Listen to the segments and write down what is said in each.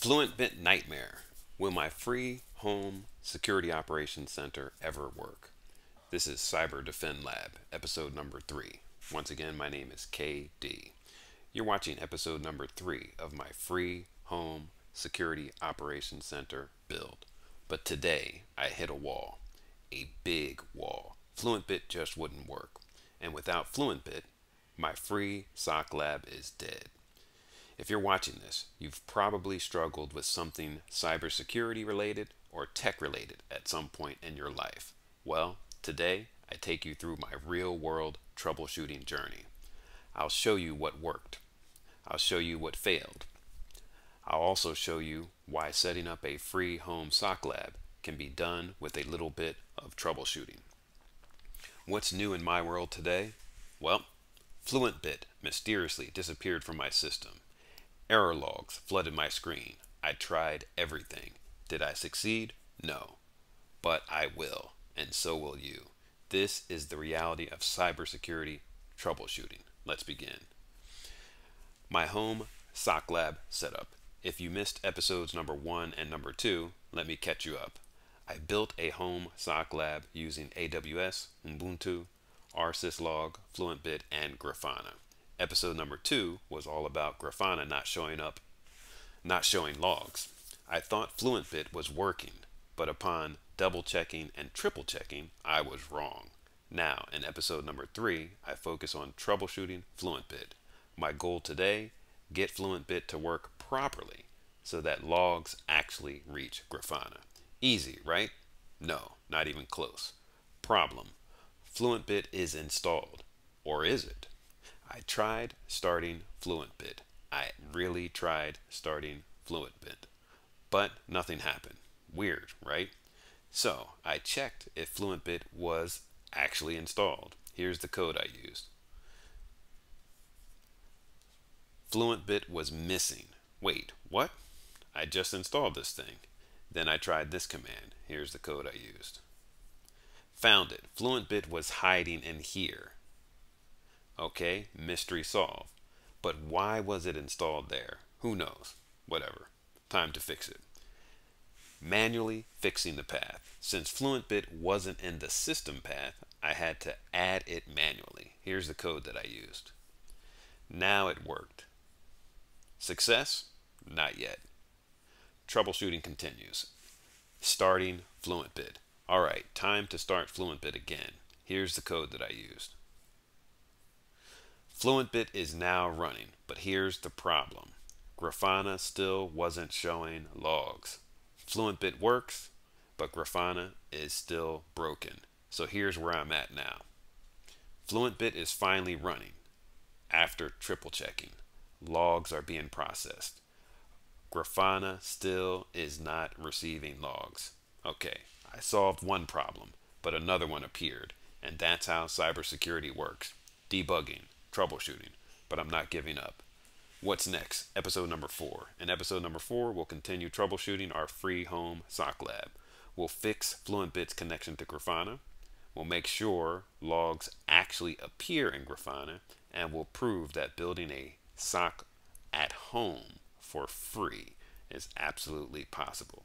FluentBit Nightmare. Will my free home security operations center ever work? This is Cyber Defend Lab, episode number three. Once again, my name is KD. You're watching episode number three of my free home security operations center build. But today, I hit a wall. A big wall. FluentBit just wouldn't work. And without FluentBit, my free SOC lab is dead. If you're watching this, you've probably struggled with something cybersecurity related or tech related at some point in your life. Well, today I take you through my real world troubleshooting journey. I'll show you what worked. I'll show you what failed. I'll also show you why setting up a free home SOC lab can be done with a little bit of troubleshooting. What's new in my world today? Well, FluentBit mysteriously disappeared from my system. Error logs flooded my screen. I tried everything. Did I succeed? No. But I will, and so will you. This is the reality of cybersecurity troubleshooting. Let's begin. My home SOC lab setup. If you missed episodes number one and number two, let me catch you up. I built a home SOC lab using AWS, Ubuntu, rsyslog, FluentBit, and Grafana. Episode number two was all about Grafana not showing up, not showing logs. I thought FluentBit was working, but upon double checking and triple checking, I was wrong. Now, in episode number three, I focus on troubleshooting FluentBit. My goal today, get FluentBit to work properly so that logs actually reach Grafana. Easy, right? No, not even close. Problem. FluentBit is installed. Or is it? I tried starting FluentBit. I really tried starting FluentBit. But nothing happened. Weird, right? So I checked if FluentBit was actually installed. Here's the code I used. FluentBit was missing. Wait, what? I just installed this thing. Then I tried this command. Here's the code I used. Found it. FluentBit was hiding in here. Okay, mystery solved. But why was it installed there? Who knows? Whatever. Time to fix it. Manually fixing the path. Since FluentBit wasn't in the system path, I had to add it manually. Here's the code that I used. Now it worked. Success? Not yet. Troubleshooting continues. Starting FluentBit. All right, time to start FluentBit again. Here's the code that I used. FluentBit is now running, but here's the problem. Grafana still wasn't showing logs. FluentBit works, but Grafana is still broken. So here's where I'm at now. FluentBit is finally running after triple checking. Logs are being processed. Grafana still is not receiving logs. Okay, I solved one problem, but another one appeared, and that's how cybersecurity works. Debugging, troubleshooting, but I'm not giving up. What's next? Episode number four. In episode number four, we'll continue troubleshooting our free home SOC lab. We'll fix FluentBit's connection to Grafana. We'll make sure logs actually appear in Grafana, and we'll prove that building a SOC at home for free is absolutely possible.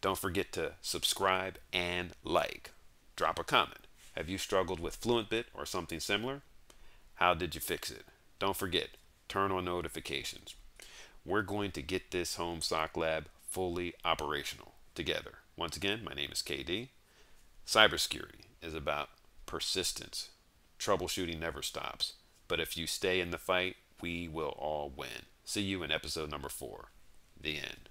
Don't forget to subscribe and like. Drop a comment. Have you struggled with FluentBit or something similar? How did you fix it? Don't forget, turn on notifications. We're going to get this home SOC lab fully operational together. Once again, my name is KD. Cybersecurity is about persistence. Troubleshooting never stops. But if you stay in the fight, we will all win. See you in episode number four. The end.